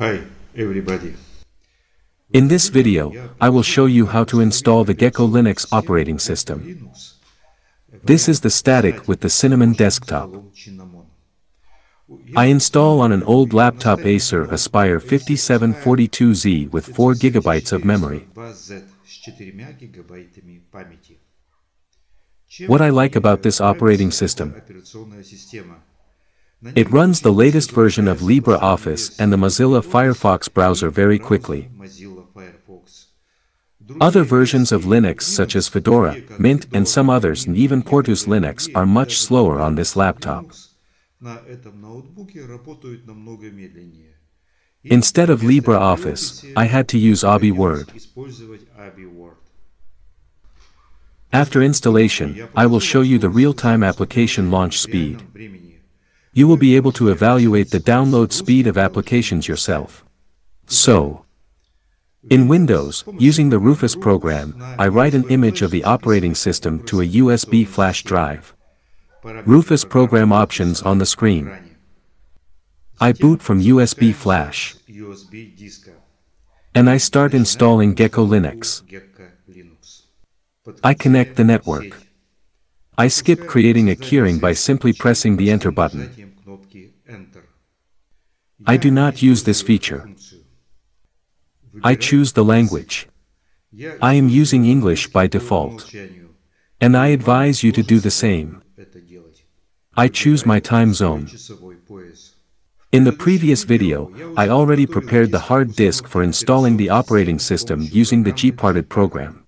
Hi everybody. In this video, I will show you how to install the Gecko Linux operating system. This is the static with the Cinnamon desktop. I install on an old laptop Acer Aspire 5742Z with 4GB of memory. What I like about this operating system it runs the latest version of LibreOffice and the Mozilla Firefox browser very quickly. Other versions of Linux such as Fedora, Mint and some others and even Porteus Linux are much slower on this laptop. Instead of LibreOffice, I had to use Abi Word. After installation, I will show you the real-time application launch speed you will be able to evaluate the download speed of applications yourself. So, in Windows, using the Rufus program, I write an image of the operating system to a USB flash drive. Rufus program options on the screen. I boot from USB flash. And I start installing Gecko Linux. I connect the network. I skip creating a keyring by simply pressing the enter button. I do not use this feature. I choose the language. I am using English by default. And I advise you to do the same. I choose my time zone. In the previous video, I already prepared the hard disk for installing the operating system using the gparted program.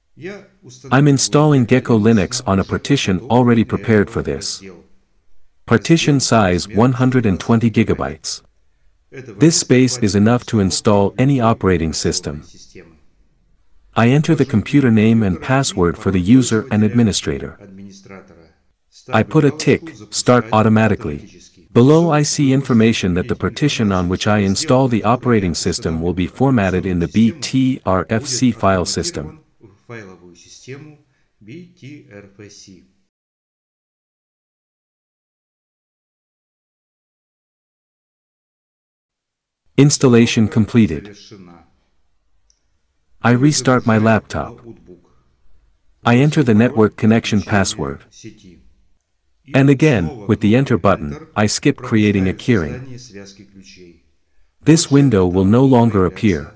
I'm installing Gecko Linux on a partition already prepared for this. Partition size 120 gigabytes. This space is enough to install any operating system. I enter the computer name and password for the user and administrator. I put a tick, start automatically. Below I see information that the partition on which I install the operating system will be formatted in the BTRFS file system. Installation completed. I restart my laptop. I enter the network connection password. And again, with the Enter button, I skip creating a keyring. This window will no longer appear.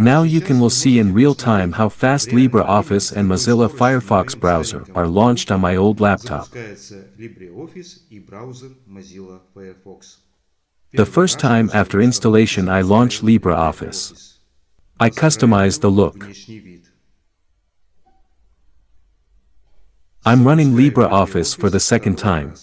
Now you can will see in real time how fast LibreOffice and Mozilla Firefox browser are launched on my old laptop. The first time after installation I launched LibreOffice. I customized the look. I'm running LibreOffice for the second time.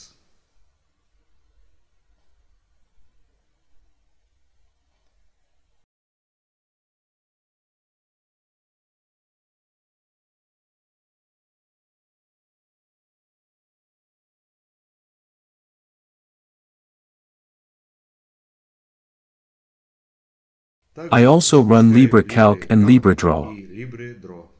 I also run LibreCalc and LibreDraw.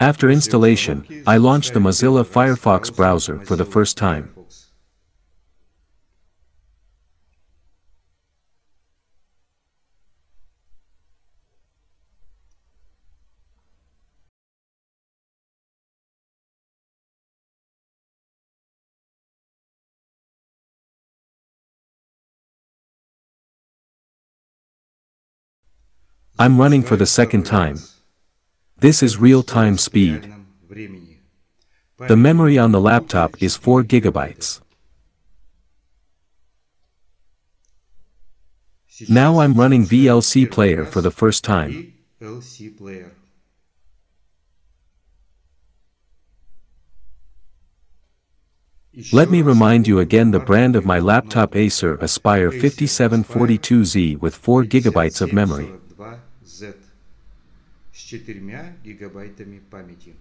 After installation, I launch the Mozilla Firefox browser for the first time. I'm running for the second time. This is real-time speed. The memory on the laptop is 4 gigabytes. Now I'm running VLC player for the first time. Let me remind you again the brand of my laptop Acer Aspire 5742Z with 4 gigabytes of memory. 5742Z с 4 гигабайтами памяти.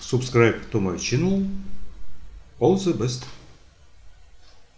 Subscribe to my channel. All the best.